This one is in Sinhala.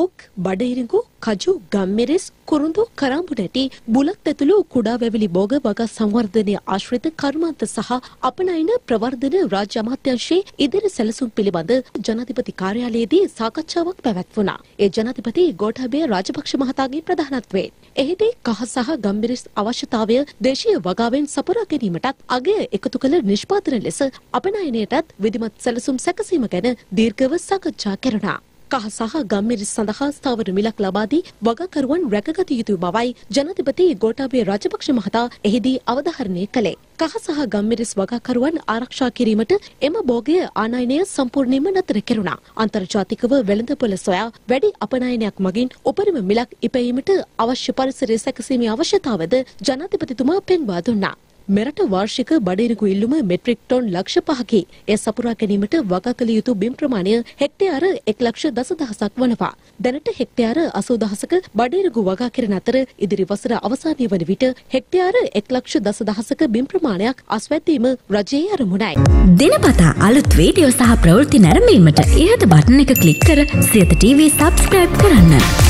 පොක් බඩහිරිඟු කජු ගම්මිරිස් කුරුඳු කරම්බු නැටි බුලත් ඇතුළු කුඩා වැවිලි බෝග වග සංවර්ධනය ආශ්‍රිත කර්මාන්ත සහ අපනයන ප්‍රවර්ධන රාජ්‍ය අමාත්‍යංශයේ ඉදිරි සැලසුම් පිළිබඳ ජනාධිපති කාර්යාලයේදී සාකච්ඡාවක් පැවැත්වුණා. ඒ ජනාධිපති ගෝඨාභය රාජපක්ෂ මහතාගේ ප්‍රධානත්වයෙන්. එහිදී කහ සහ ගම්මිරිස් අවශ්‍යතාවය දේශීය වගාවෙන් සපුරා ගැනීමටත් අගය එකතු කළ නිෂ්පාදන ලෙස අපනයනයටත් විධිමත් සැලසුම් සැකසීම ගැන දීර්ඝව සාකච්ඡා කෙරුණා. කහ සහ ගම්මිරිස් සඳහා ස්ථාවර මිලක් ලබා දී වගකරුවන් රැකගත යුතු බවයි ජනාධිපති ගෝඨාභය රාජපක්ෂ මහතා එහිදී අවධාරණය කළේ. කහ සහ ගම්මිරිස් වගකරුවන් ආරක්ෂා කිරීමට එම භෝගය ආනයනය සම්පූර්ණයෙන්ම නතර කෙරුණා. අන්තර්ජාතිකව වෙළඳපොළ සොයා වැඩි අපනයනයක් මගින් උපරිම මිලක් ඉපැයීමට අවශ්‍ය පරිසරය සැකසීමේ අවශ්‍යතාවද ජනාධිපතිතුමා පෙන්වා දුන්නා. මෙරට වාර්ෂික බඩිරකු ඉල්ලුම මෙට්‍රික් ටොන් ලක්ෂ පහකි. එය සපුරා ගැනීමට වගා කළ යුතු බිම් ප්‍රමාණය හෙක්ටයාර එක් ලක්ෂ දසදහසක් වනවා. දැනට හෙක්ටයාර අසූදහසක බඩිරකු වගා කෙරෙන අතර ඉදිරි වසර අවසානය වන විට හෙක්ටයාර එක් ලක්ෂ දසදහසක බිම් ප්‍රමාණයක් අස්වැද්දීම රජයේ අරමුණයි. දිනපතා අලුත් වීඩියෝ සහ ප්‍රවෘත්ති නැරඹීමට ඉහත බටන එක කලික් කර සියත TV සබස්ක්‍රයිබ් කරන්න.